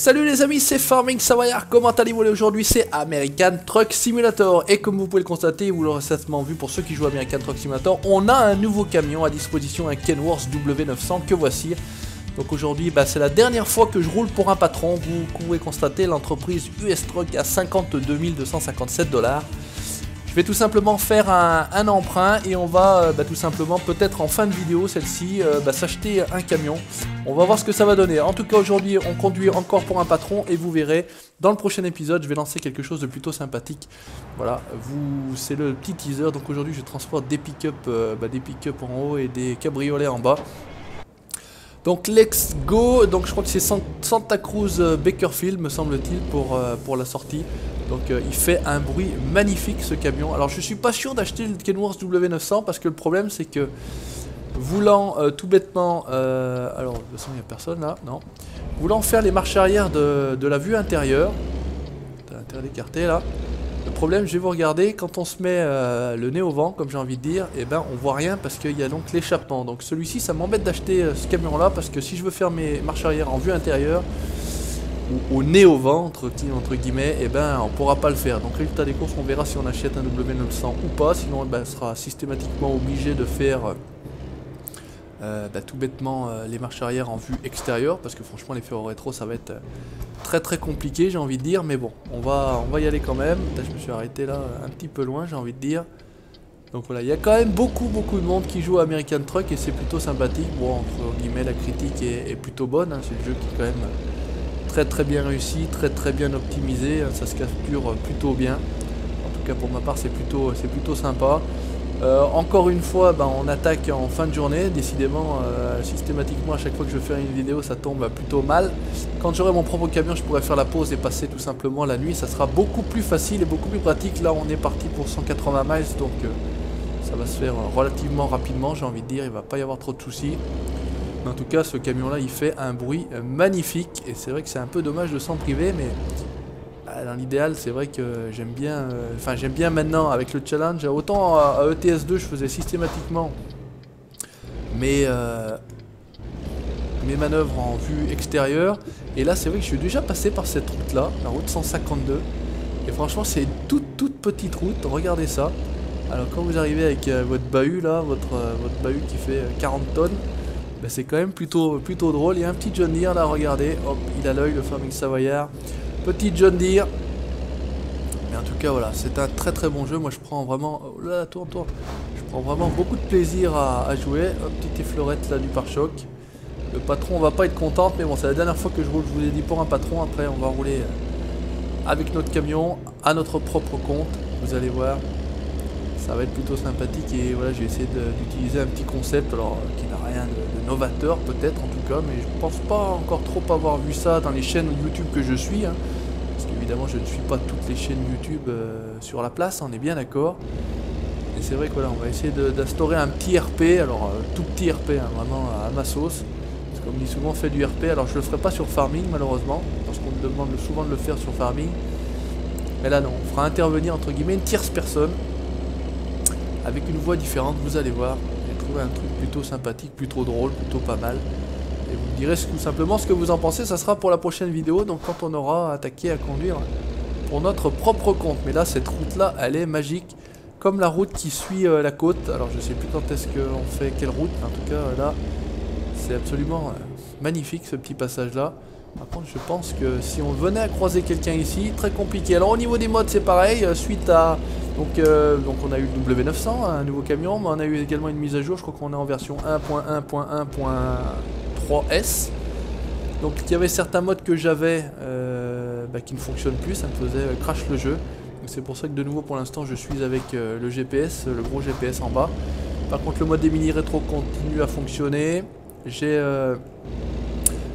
Salut les amis, c'est Farming Savoyard, comment allez-vous aujourd'hui? C'est American Truck Simulator Et comme vous pouvez le constater, vous l'aurez certainement vu pour ceux qui jouent American Truck Simulator On a un nouveau camion à disposition, un Kenworth W900 que voici donc aujourd'hui, bah, c'est la dernière fois que je roule pour un patron. Vous pouvez constater l'entreprise US Truck à 52 257 dollars. Je vais tout simplement faire un, emprunt et on va euh, bah, tout simplement peut-être en fin de vidéo celle-ci euh, bah, s'acheter un camion. On va voir ce que ça va donner. En tout cas aujourd'hui on conduit encore pour un patron et vous verrez dans le prochain épisode je vais lancer quelque chose de plutôt sympathique. Voilà, vous c'est le petit teaser. Donc aujourd'hui je transporte des pick-up euh, bah, des pick-up en haut et des cabriolets en bas. Donc let's go, donc je crois que c'est Santa Cruz Bakerfield me semble-t-il pour, pour la sortie. Donc euh, il fait un bruit magnifique ce camion. Alors je suis pas sûr d'acheter le Kenworth W900 parce que le problème c'est que voulant euh, tout bêtement, euh, alors de toute façon il n'y a personne là, non. Voulant faire les marches arrière de, la vue intérieure, t'as intérêt d'écarter là. Le problème, je vais vous regarder, quand on se met le nez au vent, comme j'ai envie de dire, et eh ben on voit rien parce qu'il y a donc l'échappement. Donc celui-ci, ça m'embête d'acheter ce camion là parce que si je veux faire mes marches arrière en vue intérieure, au nez au ventre, entre guillemets, et eh ben on pourra pas le faire. Donc résultat des courses, on verra si on achète un W900 ou pas, sinon eh ben, on sera systématiquement obligé de faire euh, bah, tout bêtement euh, les marches arrière en vue extérieure, parce que franchement les au rétro ça va être euh, très très compliqué j'ai envie de dire, mais bon, on va, on va y aller quand même. je me suis arrêté là un petit peu loin j'ai envie de dire. Donc voilà, il y a quand même beaucoup beaucoup de monde qui joue à American Truck et c'est plutôt sympathique. Bon, entre guillemets, la critique est, plutôt bonne, hein. c'est le jeu qui est quand même très très bien réussi, très très bien optimisé, ça se capture plutôt bien. En tout cas pour ma part c'est plutôt, plutôt sympa. Euh, encore une fois, ben, on attaque en fin de journée. Décidément, euh, systématiquement, à chaque fois que je fais une vidéo, ça tombe plutôt mal. Quand j'aurai mon propre camion, je pourrai faire la pause et passer tout simplement la nuit. Ça sera beaucoup plus facile et beaucoup plus pratique. Là, on est parti pour 180 miles, donc euh, ça va se faire relativement rapidement, j'ai envie de dire. Il va pas y avoir trop de soucis. En tout cas, ce camion-là, il fait un bruit magnifique. Et c'est vrai que c'est un peu dommage de s'en priver, mais dans l'idéal, c'est vrai que j'aime bien... Euh, enfin, j'aime bien maintenant avec le challenge. Autant à, ETS2, je faisais systématiquement mes, euh, mes manœuvres en vue extérieure. Et là, c'est vrai que je suis déjà passé par cette route-là, la route 152. Et franchement, c'est une toute, toute petite route. Regardez ça. Alors, quand vous arrivez avec euh, votre bahut, là, votre, votre bahut qui fait 40 tonnes, bah, c'est quand même plutôt, plutôt drôle. Il y a un petit John Deere là, regardez. Hop, il a l'œil, le Farming Savoyard. Petit John Deere. Mais en tout cas, voilà, c'est un très très bon jeu. Moi, je prends vraiment... Oh là, tourne, tourne. Je prends vraiment beaucoup de plaisir à, jouer. Petite effleurette là du pare-choc. Le patron va pas être content, mais bon, c'est la dernière fois que je roule, je vous ai dit, pour un patron. Après, on va rouler euh, avec notre camion, à notre propre compte. Vous allez voir, ça va être plutôt sympathique. Et voilà, j'ai essayé d'utiliser un petit concept, alors qui n'a rien de novateur peut-être en tout cas, mais je pense pas encore trop avoir vu ça dans les chaînes YouTube que je suis. Hein. Parce qu'évidemment je ne suis pas toutes les chaînes YouTube euh, sur la place, on est bien d'accord. Et c'est vrai que on va essayer d'instaurer un petit RP, alors euh, tout petit RP, hein, vraiment à ma sauce. Parce qu'on me dit souvent fait du RP, alors je le ferai pas sur Farming malheureusement, parce qu'on me demande souvent de le faire sur Farming. Mais là non, on fera intervenir entre guillemets une tierce personne avec une voix différente, vous allez voir un truc plutôt sympathique, plutôt drôle, plutôt pas mal. Et vous me direz tout simplement ce que vous en pensez, ça sera pour la prochaine vidéo, donc quand on aura attaqué à conduire pour notre propre compte. Mais là, cette route-là, elle est magique, comme la route qui suit euh, la côte. Alors je sais plus quand est-ce qu'on fait quelle route, en tout cas là, c'est absolument euh, magnifique ce petit passage-là. Par contre, je pense que si on venait à croiser quelqu'un ici, très compliqué. Alors au niveau des modes, c'est pareil, euh, suite à donc, donc on a eu le W900, un nouveau camion, mais on a eu également une mise à jour, je crois qu'on est en version 1.1.1.3S. Donc il y avait certains modes que j'avais euh, bah, qui ne fonctionnent plus, ça me faisait euh, crash le jeu. C'est pour ça que de nouveau pour l'instant je suis avec le GPS, le gros GPS en bas. Par contre le mode des mini rétro continue à fonctionner. J'ai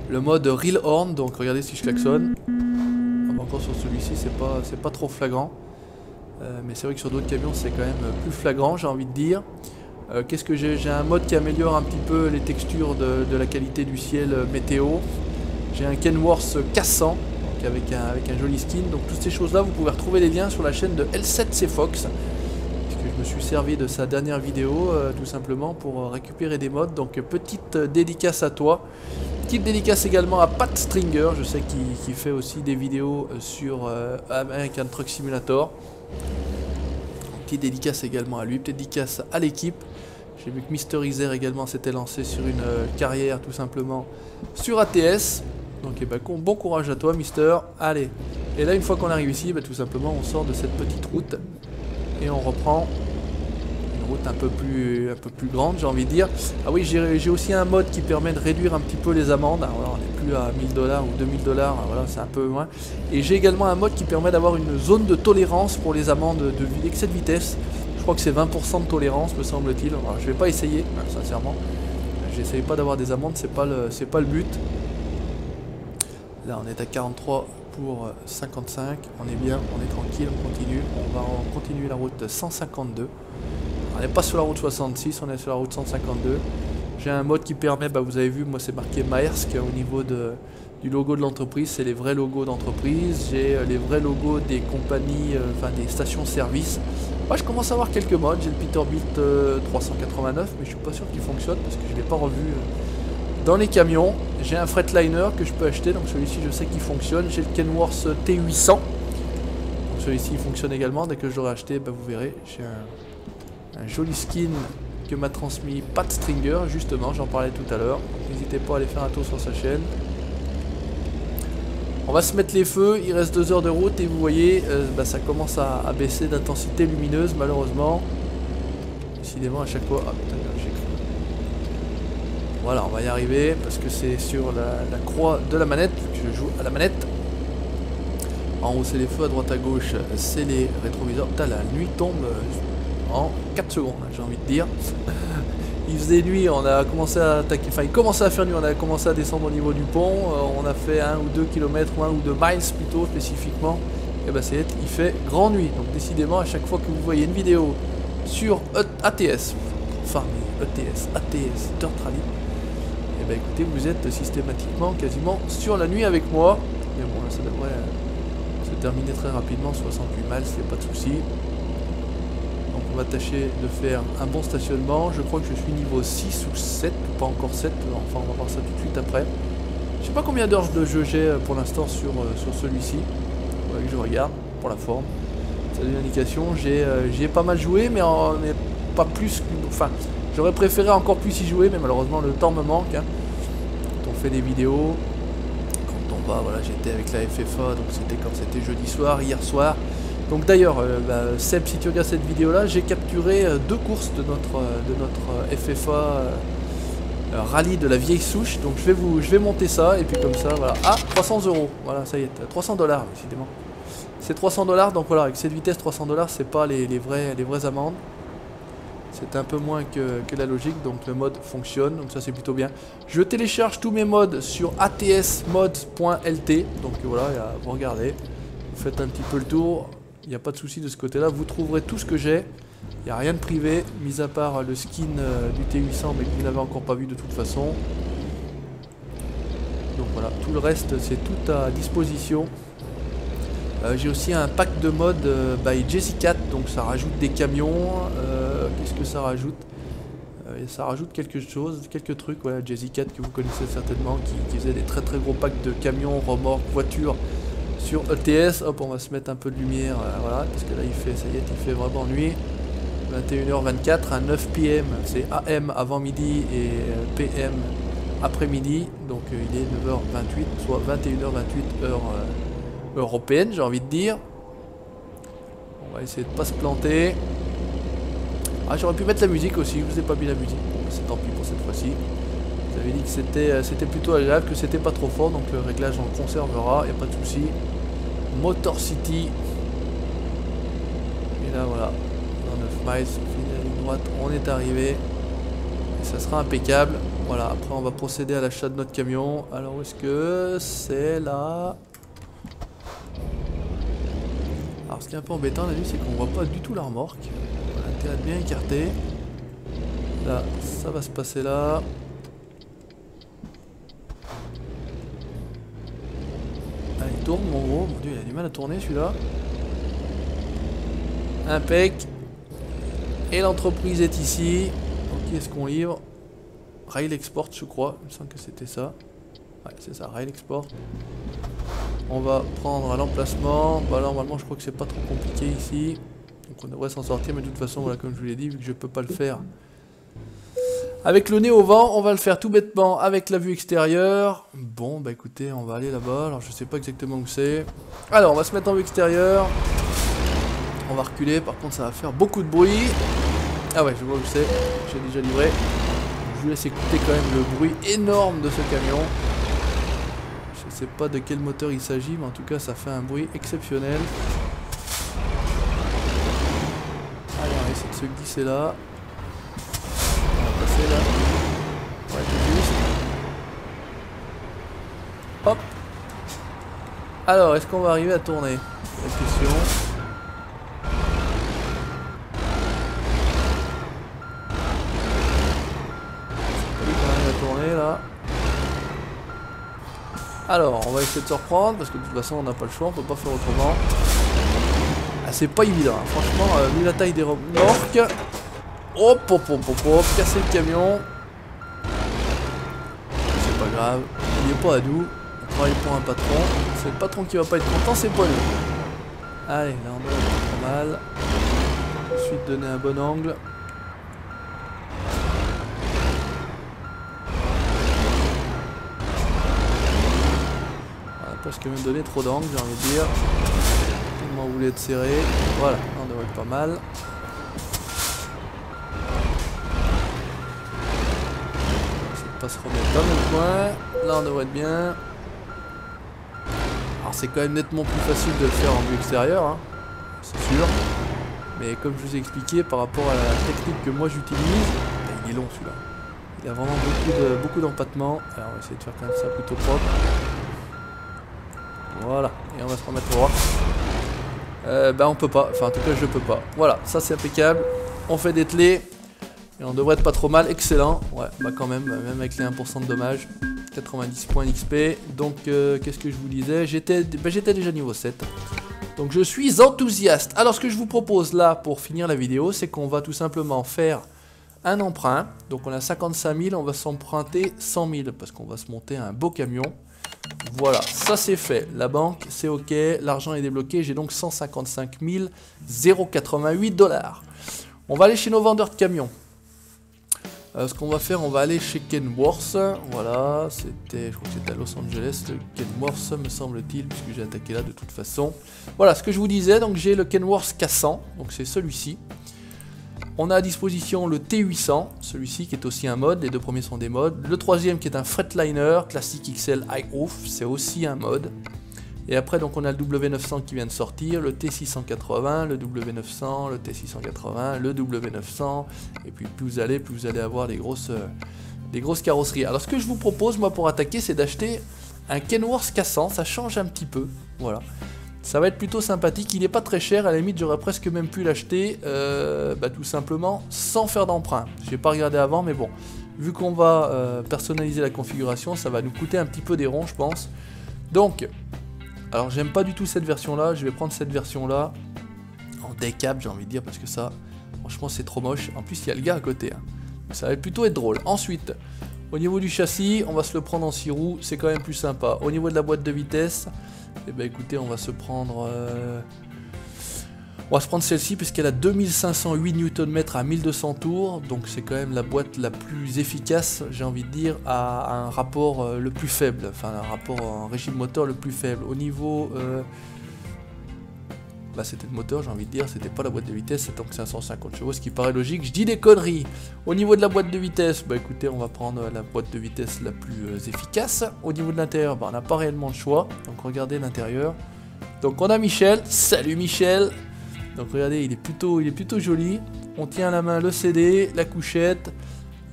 le mode Real Horn, donc regardez si je klaxonne. encore sur celui-ci c'est pas, pas trop flagrant. Euh, mais c'est vrai que sur d'autres camions c'est quand même plus flagrant j'ai envie de dire. Euh, qu'est-ce que j'ai? J'ai un mode qui améliore un petit peu les textures de, la qualité du ciel euh, météo. J'ai un Kenworth cassant donc avec, un, avec un joli skin. Donc toutes ces choses là vous pouvez retrouver les liens sur la chaîne de L7C Fox. Puisque je me suis servi de sa dernière vidéo tout simplement pour récupérer des modes. Donc petite dédicace à toi. Petite dédicace également à Pat Stringer, je sais qu'il fait aussi des vidéos sur euh, American Truck Simulator. Petite dédicace également à lui, petite dédicace à l'équipe. J'ai vu que Mister Iser également s'était lancé sur une euh, carrière tout simplement sur ATS. Donc eh ben, bon courage à toi Mister. Allez. Et là une fois qu'on arrive ici, ben, tout simplement on sort de cette petite route et on reprend une route un peu plus, grande j'ai envie de dire. Ah oui j'ai aussi un mode qui permet de réduire un petit peu les amendes. Alors, on n'est plus à 1000 dollars ou 2000 dollars, voilà c'est un peu moins. Et j'ai également un mode qui permet d'avoir une zone de tolérance pour les amendes de de vitesse. Crois que c'est 20% de tolérance me semble-t-il. Je vais pas essayer, sincèrement. J'essaye pas d'avoir des amendes, c'est pas le pas le but. Là on est à 43 pour 55, on est bien, on est tranquille, on continue. On va continuer la route 152. On n'est pas sur la route 66, on est sur la route 152. J'ai un mode qui permet, bah, vous avez vu, moi c'est marqué Maersk au niveau de, du logo de l'entreprise, c'est les vrais logos d'entreprise. J'ai euh, les vrais logos des compagnies, euh, enfin des stations-service. Moi je commence à avoir quelques modes, j'ai le Peterbilt 389, euh, mais je suis pas sûr qu'il fonctionne parce que je ne l'ai pas revu dans les camions. J'ai un Fretliner que je peux acheter, donc celui-ci je sais qu'il fonctionne. J'ai le Kenworth T800, celui-ci il fonctionne également. Dès que je l'aurai acheté, bah, vous verrez, j'ai un joli skin que m'a transmis Pat Stringer, justement, j'en parlais tout à l'heure. N'hésitez pas à aller faire un tour sur sa chaîne. On va se mettre les feux, il reste deux heures de route et vous voyez, euh, bah, ça commence à, baisser d'intensité lumineuse malheureusement. Décidément à chaque fois... Ah putain, j'ai cru. Voilà, on va y arriver parce que c'est sur la, croix de la manette que je joue à la manette. En haut c'est les feux, à droite à gauche c'est les rétroviseurs. Putain, la nuit tombe en 4 secondes, j'ai envie de dire. Il faisait nuit, on a commencé à attaquer, enfin il commençait à faire nuit, on a commencé à descendre au niveau du pont, euh, on a fait 1 ou 2 km, ou 1 ou 2 miles plutôt spécifiquement, et bah c'est il fait grand nuit. Donc décidément à chaque fois que vous voyez une vidéo sur ATS, enfin ETS, ATS, Dirt Rally, et bah écoutez vous êtes systématiquement quasiment sur la nuit avec moi. Mais bon là ça devrait euh, se terminer très rapidement, 68 miles, c'est pas de souci on va tâcher de faire un bon stationnement. Je crois que je suis niveau 6 ou 7, pas encore 7, enfin on va voir ça tout de suite après. Je sais pas combien d'heures de jeu j'ai euh, pour l'instant sur, euh, sur celui-ci. que je regarde pour la forme. Ça donne une indication. Euh, j'ai pas mal joué, mais on n'est pas plus. Enfin, j'aurais préféré encore plus y jouer, mais malheureusement le temps me manque. Hein. Quand on fait des vidéos, quand on va, voilà, j'étais avec la FFA, donc c'était quand c'était jeudi soir, hier soir. Donc d'ailleurs, euh, bah, Seb, si tu regardes cette vidéo là, j'ai capturé euh, deux courses de notre, euh, de notre FFA rallye de la vieille souche. Donc je vais vous je vais monter ça et puis comme ça, voilà. Ah, 300 euros. Voilà, ça y est, 300 dollars décidément. C'est 300 dollars, donc voilà, avec cette vitesse 300 dollars, c'est pas les, vrais, les vraies amendes. C'est un peu moins que, que, la logique, donc le mode fonctionne, donc ça c'est plutôt bien. Je télécharge tous mes modes sur atsmods.lt, donc voilà, vous regardez, vous faites un petit peu le tour. Il n'y a pas de souci de ce côté-là. Vous trouverez tout ce que j'ai. Il n'y a rien de privé, mis à part le skin euh, du T800, mais que vous n'avez encore pas vu de toute façon. Donc voilà, tout le reste, c'est tout à disposition. Euh, j'ai aussi un pack de mode euh, by Jessicat, donc ça rajoute des camions. Qu'est-ce que ça rajoute? Ça rajoute quelque chose, quelques trucs. Voilà, Jessicat que vous connaissez certainement, qui, qui faisait des très très gros packs de camions, remorques, voitures sur ETS. Hop, on va se mettre un peu de lumière, euh, voilà, parce que là il fait, ça y est, il fait vraiment nuit. 21h24 à 9 pm, c'est AM avant midi et euh, PM après midi, donc euh, il est 9h28, soit 21h28 heure européenne, j'ai envie de dire. On va essayer de pas se planter. Ah, j'aurais pu mettre la musique aussi, je vous ai pas mis la musique. Bon, c'est tant pis pour cette fois-ci. Vous avez dit que c'était plutôt agréable, que c'était pas trop fort, donc le réglage on le conservera, n'y a pas de souci. Motor City. Et là voilà, dans 9 miles, ligne droite, on est arrivé. Et ça sera impeccable. Voilà, après on va procéder à l'achat de notre camion. Alors où est-ce que c'est là? Alors ce qui est un peu embêtant vue c'est qu'on voit pas du tout la remorque. On a intérêt bien écarté. Là, ça va se passer là. Mon gros. Mon dieu, il a du mal à tourner celui-là. Impec. Et l'entreprise est ici. Donc, qui est-ce qu'on livre Rail Export, je crois. Il me semble que c'était ça. Ouais, c'est ça, Rail Export. On va prendre l'emplacement. Bah normalement je crois que c'est pas trop compliqué ici. Donc on devrait s'en sortir, mais de toute façon, voilà, comme je vous l'ai dit, vu que je peux pas le faire avec le nez au vent, on va le faire tout bêtement avec la vue extérieure. Bon, bah écoutez, on va aller là-bas. Alors je sais pas exactement où c'est. Alors, on va se mettre en vue extérieure. On va reculer, par contre ça va faire beaucoup de bruit. Ah ouais, je vois où c'est. J'ai déjà livré. Je vous laisse écouter quand même le bruit énorme de ce camion. Je sais pas de quel moteur il s'agit, mais en tout cas ça fait un bruit exceptionnel. Allez, on va essayer de se glisser là. Alors, est-ce qu'on va arriver à tourner La question. à tourner là. Alors, on va essayer de se reprendre parce que de toute façon on n'a pas le choix, on peut pas faire autrement. Ah, c'est pas évident, hein. franchement, euh, vu la taille des remorques. Hop, hop, hop, hop, hop, casser le camion. C'est pas grave, il est pas à nous. On travaille pour un patron. C'est le patron qui va pas être content, c'est pas nous. Allez, là on doit pas mal. Ensuite donner un bon angle. On va presque même donner trop d'angle, j'ai envie de dire. Tellement voulez être serré. Voilà, on devrait être pas mal. se remettre dans le coin. Là, on devrait être bien. C'est quand même nettement plus facile de le faire en vue extérieure, hein. c'est sûr. Mais comme je vous ai expliqué, par rapport à la technique que moi j'utilise, ben, il est long celui-là. Il a vraiment beaucoup de beaucoup d'empattement. Alors, on va essayer de faire quand même ça plutôt propre. Voilà, et on va se remettre droit. Euh, bah on peut pas, enfin en tout cas je peux pas. Voilà, ça c'est impeccable. On fait des clés. Et on devrait être pas trop mal, excellent. Ouais, bah quand même, même avec les 1% de dommages. 90 points d'XP. Donc, euh, qu'est-ce que je vous disais? J'étais bah, déjà niveau 7. Donc, je suis enthousiaste. Alors, ce que je vous propose là, pour finir la vidéo, c'est qu'on va tout simplement faire un emprunt. Donc, on a 55 000, on va s'emprunter 100 000, parce qu'on va se monter un beau camion. Voilà, ça c'est fait. La banque, c'est OK. L'argent est débloqué. J'ai donc 155 088 dollars. On va aller chez nos vendeurs de camions. Euh, ce qu'on va faire, on va aller chez Kenworth. Voilà, c'était, je crois que c'était à Los Angeles, le Kenworth, me semble-t-il, puisque j'ai attaqué là de toute façon. Voilà, ce que je vous disais, donc j'ai le Kenworth K100, donc c'est celui-ci. On a à disposition le T800, celui-ci qui est aussi un mode, les deux premiers sont des modes. Le troisième qui est un Fretliner Classic XL High Roof, c'est aussi un mode. Et après, donc, on a le W900 qui vient de sortir, le T680, le W900, le T680, le W900. Et puis, plus vous allez, plus vous allez avoir des grosses, euh, des grosses carrosseries. Alors, ce que je vous propose, moi, pour attaquer, c'est d'acheter un Kenworth cassant. Ça change un petit peu. Voilà. Ça va être plutôt sympathique. Il n'est pas très cher. À la limite, j'aurais presque même pu l'acheter, euh, bah, tout simplement, sans faire d'emprunt. J'ai pas regardé avant, mais bon. Vu qu'on va euh, personnaliser la configuration, ça va nous coûter un petit peu des ronds, je pense. Donc, alors j'aime pas du tout cette version là, je vais prendre cette version là en décap j'ai envie de dire parce que ça franchement c'est trop moche. En plus il y a le gars à côté. Hein. Ça va plutôt être drôle. Ensuite, au niveau du châssis, on va se le prendre en 6 roues, c'est quand même plus sympa. Au niveau de la boîte de vitesse, eh ben écoutez, on va se prendre euh, on va se prendre celle-ci puisqu'elle a 2508 Nm à 1200 tours, donc c'est quand même la boîte la plus efficace, j'ai envie de dire, à, un rapport euh, le plus faible, enfin un rapport en régime moteur le plus faible. Au niveau... Euh, là c'était le moteur, j'ai envie de dire, c'était pas la boîte de vitesse, c'est donc 550 chevaux, ce qui paraît logique. Je dis des conneries. Au niveau de la boîte de vitesse, bah écoutez, on va prendre la boîte de vitesse la plus euh, efficace. Au niveau de l'intérieur, bah, on n'a pas réellement le choix, donc regardez l'intérieur. Donc on a Michel, salut Michel, donc regardez, il est plutôt, il est plutôt joli. On tient à la main le CD, la couchette.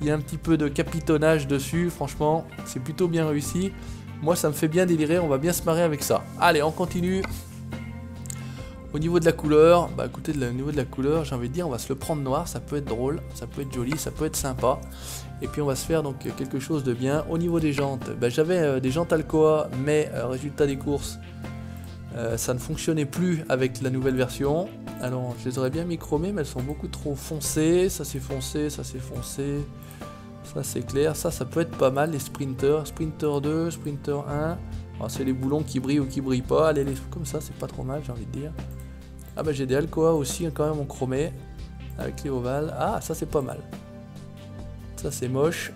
Il y a un petit peu de capitonnage dessus, franchement, c'est plutôt bien réussi. Moi, ça me fait bien délirer, on va bien se marrer avec ça. Allez, on continue. Au niveau de la couleur, bah écoutez, au niveau de la couleur, j'ai envie de dire, on va se le prendre noir, ça peut être drôle, ça peut être joli, ça peut être sympa. Et puis on va se faire donc quelque chose de bien. Au niveau des jantes, bah, j'avais euh, des jantes Alcoa, mais euh, résultat des courses, euh, ça ne fonctionnait plus avec la nouvelle version. Alors, je les aurais bien micromées, mais elles sont beaucoup trop foncées. Ça s'est foncé, ça s'est foncé. Ça c'est clair, ça ça peut être pas mal les sprinters. Sprinter 2, Sprinter 1. Ah, c'est les boulons qui brillent ou qui brillent pas. Allez, les... comme ça c'est pas trop mal j'ai envie de dire. Ah bah j'ai des Alcoa aussi hein, quand même en chromé. Avec les ovales. Ah ça c'est pas mal. Ça c'est moche.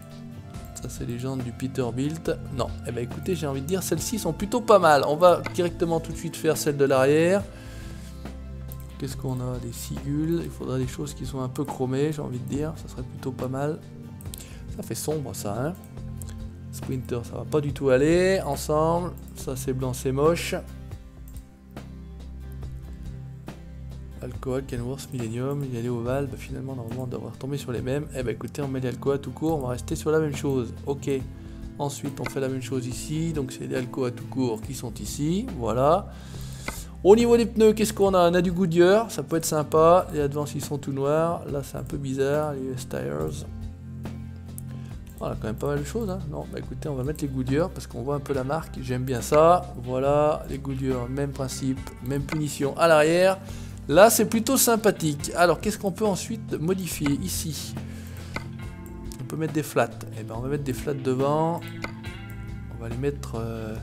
Ça c'est les jantes du Peterbilt. Non, eh ben écoutez j'ai envie de dire celles-ci sont plutôt pas mal. On va directement tout de suite faire celle de l'arrière. Qu'est-ce qu'on a? Des sigules. Il faudra des choses qui sont un peu chromées, j'ai envie de dire. Ça serait plutôt pas mal. Ça fait sombre ça, hein. Sprinter, ça va pas du tout aller. Ensemble. Ça c'est blanc, c'est moche. Alcoa, Kenworth, Millennium, il y a les ovales. Bah, finalement, normalement, on devrait retomber sur les mêmes. Eh ben écoutez, on met les Alcoa tout court. On va rester sur la même chose. Ok. Ensuite, on fait la même chose ici. Donc, c'est les Alcoa tout court qui sont ici. Voilà. Au niveau des pneus, qu'est-ce qu'on a? On a du Goodyear, ça peut être sympa. Les Advance, ils sont tout noirs. Là, c'est un peu bizarre. Les US Tires. Voilà, quand même pas mal de choses. Hein. non, bah écoutez, on va mettre les Goodyear parce qu'on voit un peu la marque. J'aime bien ça. Voilà, les Goodyear, même principe, même punition à l'arrière. Là, c'est plutôt sympathique. Alors, qu'est-ce qu'on peut ensuite modifier ici? On peut mettre des flats. Eh ben, on va mettre des flats devant. On va les mettre... Euh,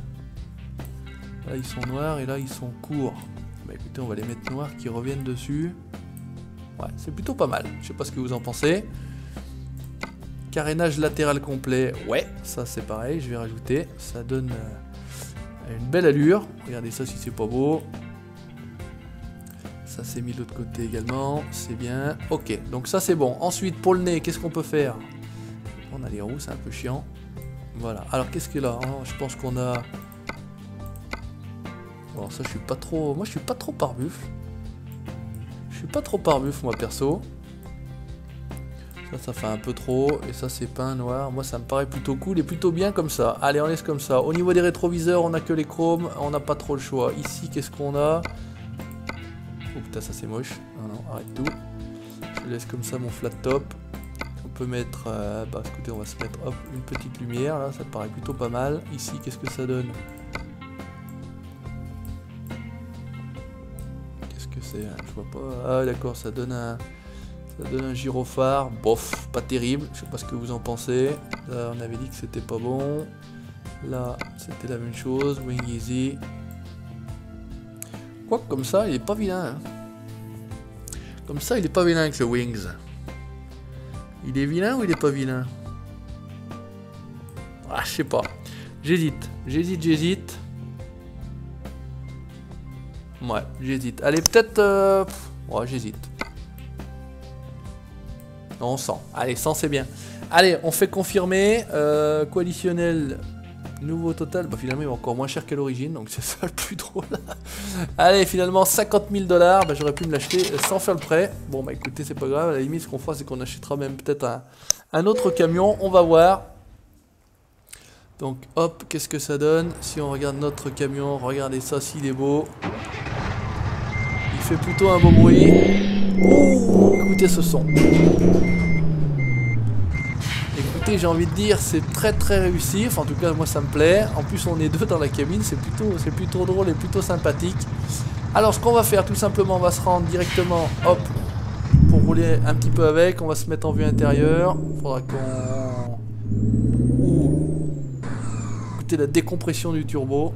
Là, ils sont noirs et là, ils sont courts. Bah écoutez, on va les mettre noirs qui reviennent dessus. Ouais, c'est plutôt pas mal. Je sais pas ce que vous en pensez. Carénage latéral complet. Ouais, ça c'est pareil, je vais rajouter. Ça donne euh, une belle allure. Regardez ça si c'est pas beau. Ça c'est mis de l'autre côté également. C'est bien. Ok, donc ça c'est bon. Ensuite, pour le nez, qu'est-ce qu'on peut faire? On a les roues, c'est un peu chiant. Voilà. Alors qu'est-ce qu'il a oh, Je pense qu'on a Bon, ça, je suis pas trop... Moi, je suis pas trop parbuf. Je suis pas trop parbuf, moi, perso. Ça, ça fait un peu trop. Et ça, c'est peint noir. Moi, ça me paraît plutôt cool et plutôt bien comme ça. Allez, on laisse comme ça. Au niveau des rétroviseurs, on a que les chromes. On n'a pas trop le choix. Ici, qu'est-ce qu'on a? Oh putain, ça, c'est moche. Non, non, arrête tout. Je laisse comme ça mon flat top. On peut mettre... Euh, bah, écoutez, on va se mettre, hop, une petite lumière. Là, ça paraît plutôt pas mal. Ici, qu'est-ce que ça donne? Je vois pas. Ah d'accord, ça donne un. Ça donne un gyrophare. Bof, pas terrible. Je sais pas ce que vous en pensez. Là, on avait dit que c'était pas bon. Là, c'était la même chose. Wing Easy. Quoi comme ça, il est pas vilain. Hein. Comme ça, il est pas vilain avec le Wings. Il est vilain ou il est pas vilain? Ah, je sais pas. J'hésite. J'hésite, j'hésite. Ouais, j'hésite. Allez, peut-être... Euh, ouais, j'hésite. Non, 100. Allez, 100 c'est bien. Allez, on fait confirmer. Euh, coalitionnel, nouveau total. Bah finalement, il est encore moins cher qu'à l'origine, donc c'est ça le plus drôle. Allez, finalement, 50 000 dollars. Bah, j'aurais pu me l'acheter sans faire le prêt. Bon, bah écoutez, c'est pas grave. À la limite, ce qu'on fera, c'est qu'on achètera même peut-être un, un autre camion. On va voir. Donc hop, qu'est-ce que ça donne? Si on regarde notre camion, regardez ça s'il est beau fait plutôt un beau bruit. écoutez ce son. J'ai envie de dire, c'est très très réussi. Enfin, en tout cas, moi ça me plaît. En plus, on est deux dans la cabine, c'est plutôt, c'est plutôt drôle et plutôt sympathique. Alors, ce qu'on va faire, tout simplement, on va se rendre directement, hop, pour rouler un petit peu avec. On va se mettre en vue intérieure. Faudra qu'on. Écoutez la décompression du turbo.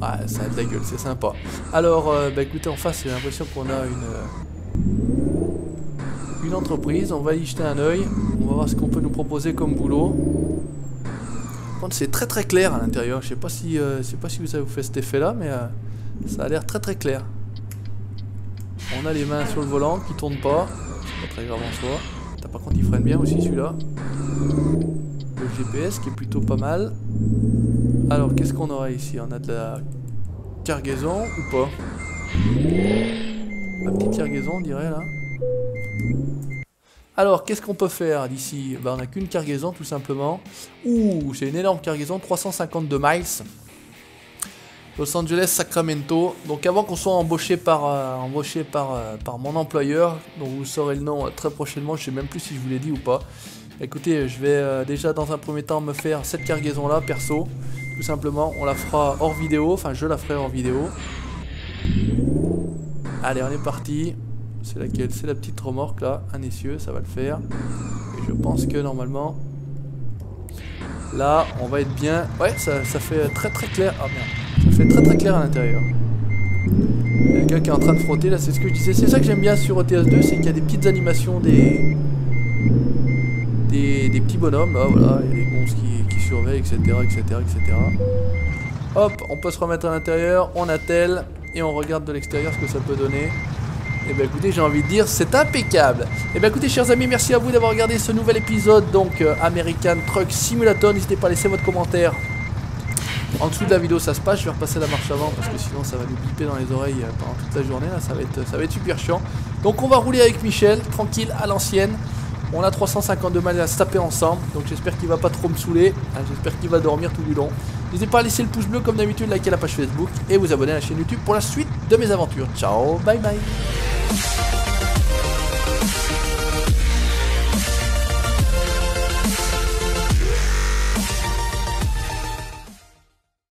Ah, ça a la gueule, c'est sympa. Alors, euh, bah écoutez, en face, j'ai l'impression qu'on a une, euh, entreprise. On va y jeter un oeil. On va voir ce qu'on peut nous proposer comme boulot. c'est très très clair à l'intérieur. Je sais pas si, euh, sais pas si vous avez fait cet effet-là, mais ça a l'air très très clair. On a les mains sur le volant qui tournent pas. C'est pas très grave en soi. Par contre, il freine bien aussi celui-là. Le GPS qui est plutôt pas mal. Alors, qu'est-ce qu'on aura ici? On a de la cargaison ou pas? La petite cargaison, on dirait, là. Alors, qu'est-ce qu'on peut faire d'ici? Bah, On n'a qu'une cargaison, tout simplement. Ouh, c'est une énorme cargaison, 352 miles. Los Angeles, Sacramento. Donc avant qu'on soit embauché par, euh, embauché par, euh, par mon employeur, dont vous saurez le nom euh, très prochainement, je sais même plus si je vous l'ai dit ou pas. Écoutez, je vais déjà dans un premier temps me faire cette cargaison là, perso. Tout simplement, on la fera hors vidéo. Enfin, je la ferai hors vidéo. Allez, on est parti. C'est laquelle C'est la petite remorque là, un essieu, ça va le faire. Et je pense que normalement, là, on va être bien. Ouais, ça, ça fait très très clair. Ah merde, ça fait très très clair à l'intérieur. Un gars qui est en train de frotter là, c'est ce que je disais. C'est ça que j'aime bien sur OTS2, c'est qu'il y a des petites animations des. Des, des petits bonhommes, là, voilà, il y a des gonzes qui, qui surveillent, etc., etc., etc. Hop, on peut se remettre à l'intérieur, on attelle et on regarde de l'extérieur ce que ça peut donner. Et eh bien écoutez, j'ai envie de dire, c'est impeccable. Et eh bien écoutez, chers amis, merci à vous d'avoir regardé ce nouvel épisode, donc euh, American Truck Simulator. N'hésitez pas à laisser votre commentaire en dessous de la vidéo. Ça se passe, je vais repasser la marche avant parce que sinon ça va nous biper dans les oreilles euh, pendant toute la journée. Là, ça va être, ça va être super chiant. Donc on va rouler avec Michel, tranquille, à l'ancienne. On a 352 mal à se taper ensemble, donc j'espère qu'il va pas trop me saouler. Hein, j'espère qu'il va dormir tout du long. N'hésitez pas à laisser le pouce bleu comme d'habitude, liker la page Facebook et vous abonner à la chaîne YouTube pour la suite de mes aventures. Ciao, bye bye